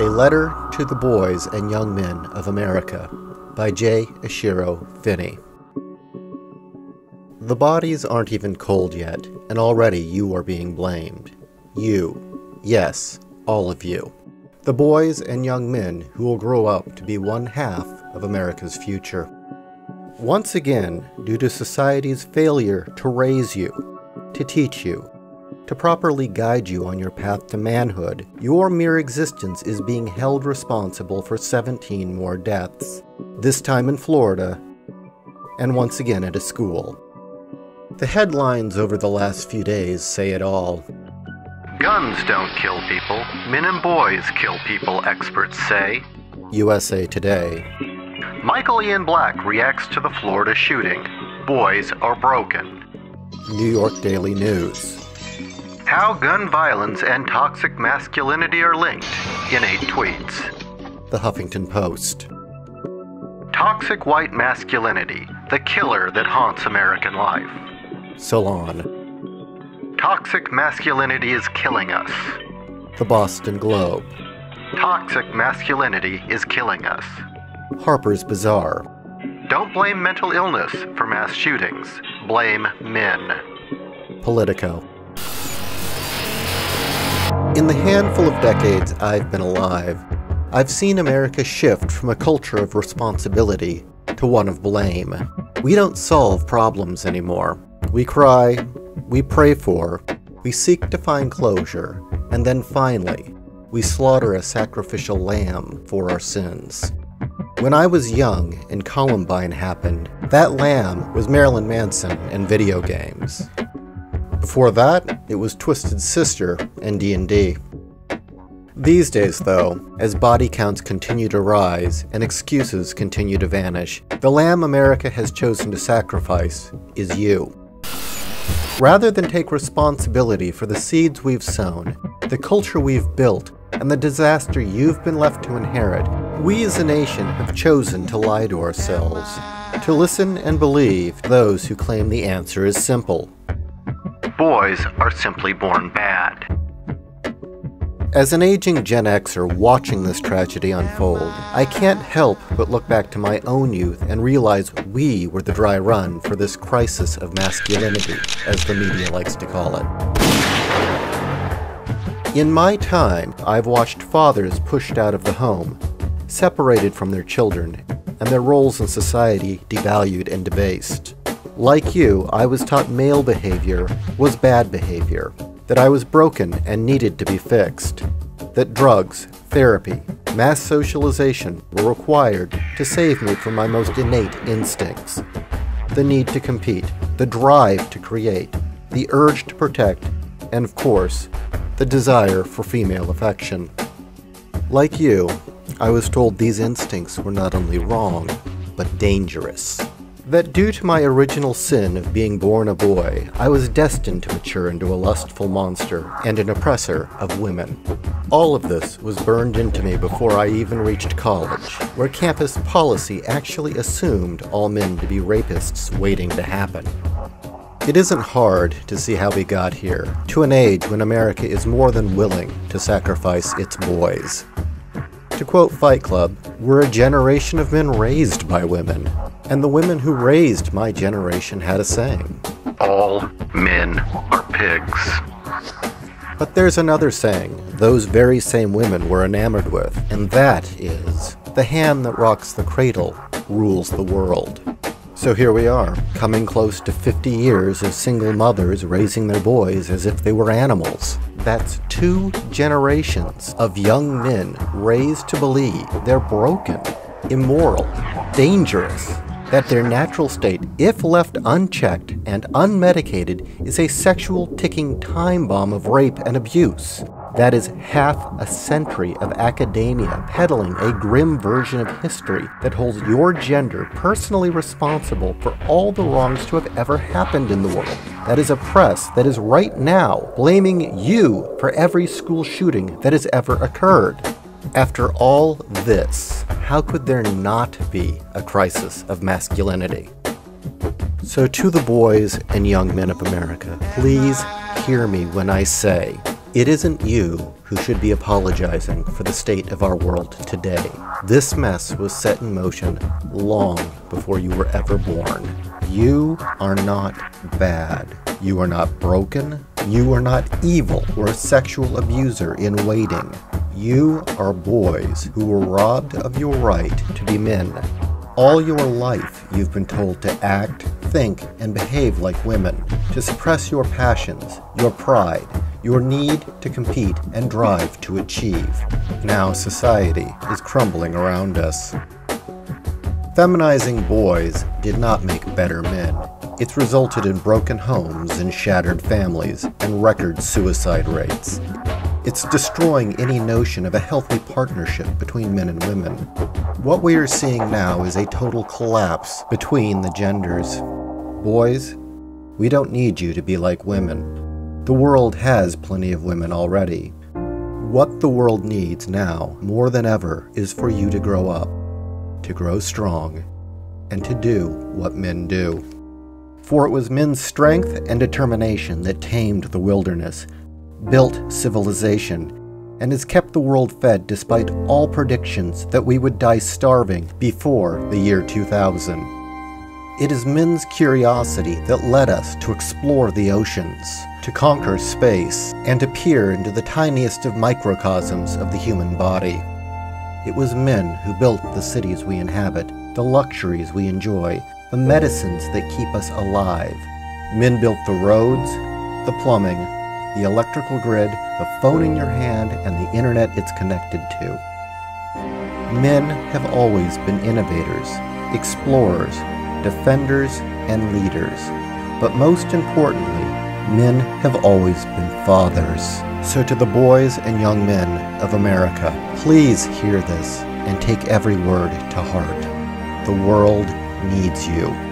A Letter to the Boys and Young Men of America by J. Ishiro Finney. The bodies aren't even cold yet, and already you are being blamed. You. Yes, all of you. The boys and young men who will grow up to be one half of America's future. Once again, due to society's failure to raise you, to teach you, to properly guide you on your path to manhood, your mere existence is being held responsible for 17 more deaths, this time in Florida, and once again at a school. The headlines over the last few days say it all. Guns don't kill people, men and boys kill people, experts say. USA Today. Michael Ian Black reacts to the Florida shooting. Boys are broken. New York Daily News. How gun violence and toxic masculinity are linked in eight tweets. The Huffington Post. Toxic white masculinity, the killer that haunts American life. Salon. Toxic masculinity is killing us. The Boston Globe. Toxic masculinity is killing us. Harper's Bazaar. Don't blame mental illness for mass shootings. Blame men. Politico. In the handful of decades I've been alive, I've seen America shift from a culture of responsibility to one of blame. We don't solve problems anymore. We cry, we pray for, we seek to find closure, and then finally, we slaughter a sacrificial lamb for our sins. When I was young and Columbine happened, that lamb was Marilyn Manson and video games. Before that, it was Twisted Sister and D&D. These days, though, as body counts continue to rise and excuses continue to vanish, the lamb America has chosen to sacrifice is you. Rather than take responsibility for the seeds we've sown, the culture we've built, and the disaster you've been left to inherit, we as a nation have chosen to lie to ourselves, to listen and believe those who claim the answer is simple boys are simply born bad. As an aging Gen Xer watching this tragedy unfold, I can't help but look back to my own youth and realize we were the dry run for this crisis of masculinity, as the media likes to call it. In my time, I've watched fathers pushed out of the home, separated from their children, and their roles in society devalued and debased. Like you, I was taught male behavior was bad behavior, that I was broken and needed to be fixed, that drugs, therapy, mass socialization were required to save me from my most innate instincts. The need to compete, the drive to create, the urge to protect, and of course, the desire for female affection. Like you, I was told these instincts were not only wrong, but dangerous that due to my original sin of being born a boy, I was destined to mature into a lustful monster and an oppressor of women. All of this was burned into me before I even reached college, where campus policy actually assumed all men to be rapists waiting to happen. It isn't hard to see how we got here, to an age when America is more than willing to sacrifice its boys. To quote Fight Club, we're a generation of men raised by women, and the women who raised my generation had a saying All men are pigs. But there's another saying those very same women were enamored with, and that is the hand that rocks the cradle rules the world. So here we are, coming close to 50 years of single mothers raising their boys as if they were animals. That's two generations of young men raised to believe they're broken, immoral, dangerous, that their natural state, if left unchecked and unmedicated, is a sexual ticking time bomb of rape and abuse. That is half a century of academia peddling a grim version of history that holds your gender personally responsible for all the wrongs to have ever happened in the world. That is a press that is right now blaming you for every school shooting that has ever occurred. After all this, how could there not be a crisis of masculinity? So, to the boys and young men of America, please hear me when I say it isn't you who should be apologizing for the state of our world today. This mess was set in motion long before you were ever born. You are not bad. You are not broken. You are not evil or a sexual abuser in waiting. You are boys who were robbed of your right to be men. All your life, you've been told to act, think, and behave like women, to suppress your passions, your pride, your need to compete and drive to achieve. Now society is crumbling around us. Feminizing boys did not make better men. It's resulted in broken homes and shattered families and record suicide rates. It's destroying any notion of a healthy partnership between men and women. What we are seeing now is a total collapse between the genders. Boys, we don't need you to be like women. The world has plenty of women already. What the world needs now, more than ever, is for you to grow up, to grow strong, and to do what men do. For it was men's strength and determination that tamed the wilderness built civilization, and has kept the world fed despite all predictions that we would die starving before the year 2000. It is men's curiosity that led us to explore the oceans, to conquer space, and to peer into the tiniest of microcosms of the human body. It was men who built the cities we inhabit, the luxuries we enjoy, the medicines that keep us alive. Men built the roads, the plumbing, the electrical grid, the phone in your hand, and the internet it's connected to. Men have always been innovators, explorers, defenders, and leaders. But most importantly, men have always been fathers. So to the boys and young men of America, please hear this and take every word to heart. The world needs you.